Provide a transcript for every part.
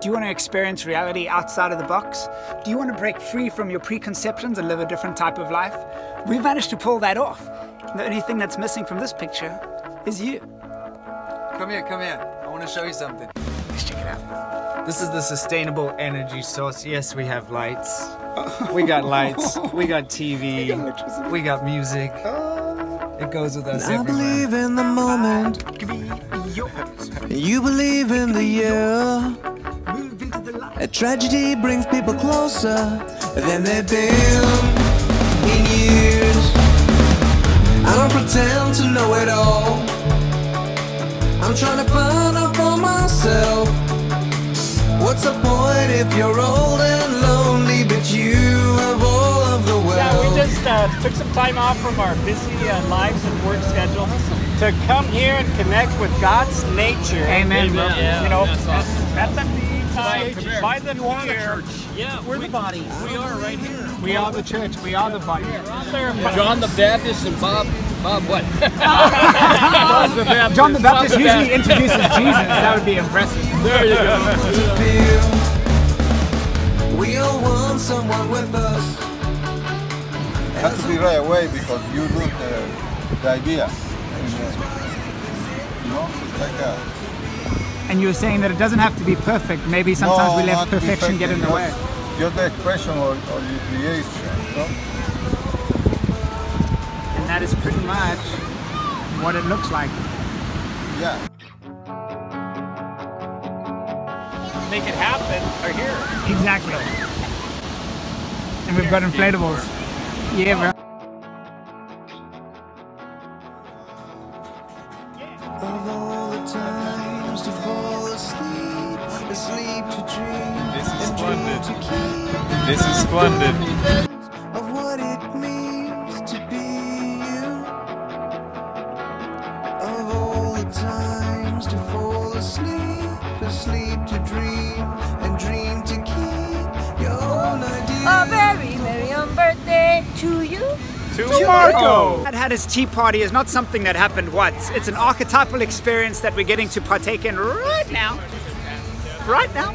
Do you want to experience reality outside of the box? Do you want to break free from your preconceptions and live a different type of life? We've managed to pull that off. The only thing that's missing from this picture is you. Come here, come here. I want to show you something. Let's check it out. This is the sustainable energy source. Yes, we have lights. We got lights. We got TV. We got music. Oh. It goes with us I believe in the moment. You believe in the year. Move into the light. A tragedy brings people closer than they've been in years. I don't pretend to know it all. I'm trying to find out for myself. What's the point if you're old and lonely, but you just uh, took some time off from our busy uh, lives and work schedules to come here and connect with God's nature. Amen, bro. Yeah, you know, that's awesome. at the beach, Come by the pier. Yeah, we're the body. We are right here. We are the church. We are the body. There, but John the Baptist and Bob. Bob what? John the Baptist usually introduces Jesus. That would be impressive. there you go. We all want someone with us. It has to be right away because you lose the, the idea. Uh, you know, it's like a, And you were saying that it doesn't have to be perfect. Maybe sometimes we let not to perfection get in the way. just- Just the expression or, or your creation. You know? And that is pretty much what it looks like. Yeah. make it happen are here. Exactly. And we've got inflatables. Yeah, bro. Of all the times to fall asleep, asleep to dream, This is and splendid. This is splendid. of what it means to be you. Of all the times to fall asleep, asleep to dream, and dream To Marco. That had his tea party is not something that happened once. It's an archetypal experience that we're getting to partake in right now. Right now.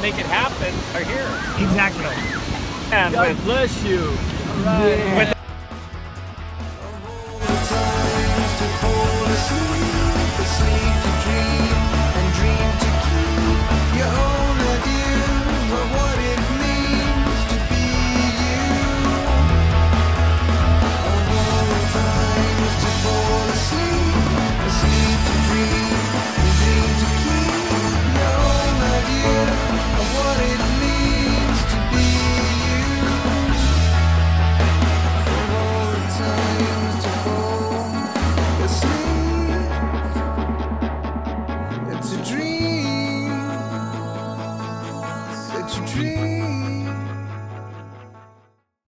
Make it happen are here. Exactly. And God with, bless you. with dream.